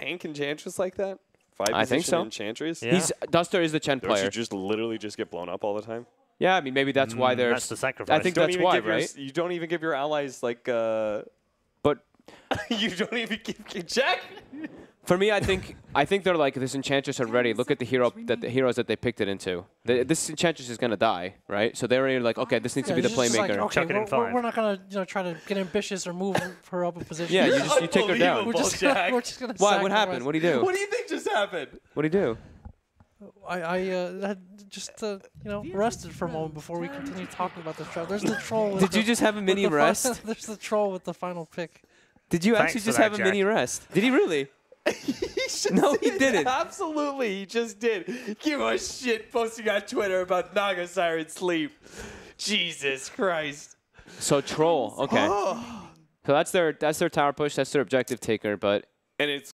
tank Enchantress like that? Five I think so. Enchantress? Yeah. He's Duster is the Chen Don't you just literally just get blown up all the time? Yeah, I mean maybe that's why Mm, they're. that's the sacrifice. I think Don't that's why, give your- right? you don't even give your allies like. Uh, But you don't even give Jack. for me, I think I think they're like this Enchantress already. Look at the hero that the heroes that they picked it into. The, this Enchantress is gonna die, right? So they're already like, okay, this needs Yeah, to be the it's just like, playmaker. okay, Chuck it in we're, we're, we're not gonna you know try to get ambitious or move her up a position. Yeah, you just you take her down. we're just gonna, we're just gonna Why? What happened? What do you do? What do you think just happened? What do you do? I, I uh, had just uh, you know rested for a moment before we continue talking about this show. There's the troll. with Did you the- just have a mini the fi- rest? There's the troll with the final pick. Did you Thanks actually just that, have a mini rest? Did he really? No, he didn't. Absolutely, he just did. Give a shit posting on Twitter about Naga Siren sleep. Jesus Christ. So troll. Okay. Oh. So that's their that's their tower push. That's their objective taker. But And it's